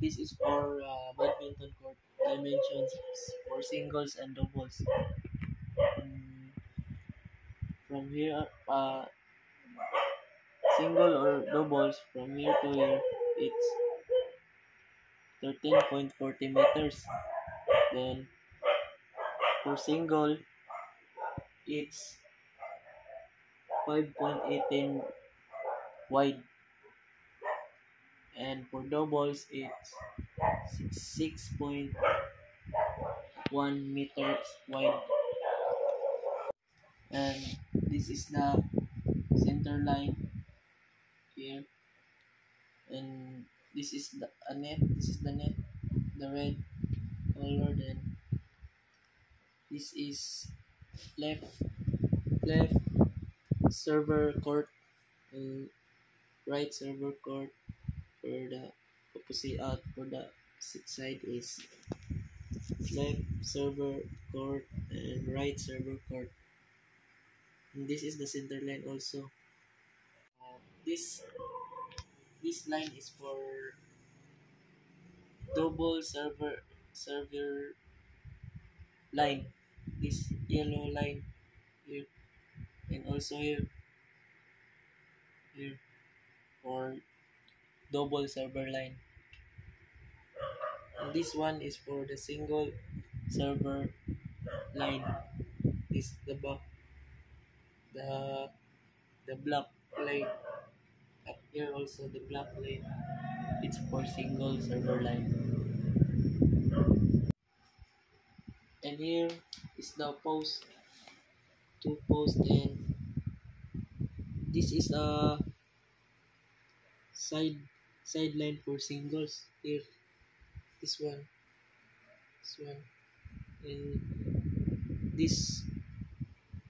this is for uh, badminton court dimensions for singles and doubles. Mm, from here, uh, single or doubles from here to here, it's 13.40 meters. Then for single, it's 5.18 wide and for doubles it's 6.1 meters wide. And this is the center line here. And this is the a net. This is the net. The red color then this is left left server court and right server court for the opposite out for the side is left server court and right server court. And this is the center line also. Uh, this this line is for double server server line. This yellow line here and also here here for double server line. And this one is for the single server line. This the block the the black line. Up here also the block line. It's for single server line. And here is the post two post and this is a side sideline for singles. Here this one this one and this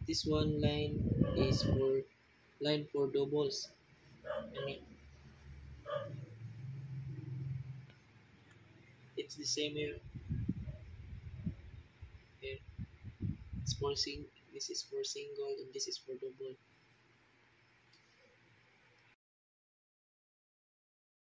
this one line is for line for doubles. And it, it's the same here. Here it's for sing this is for single and this is for double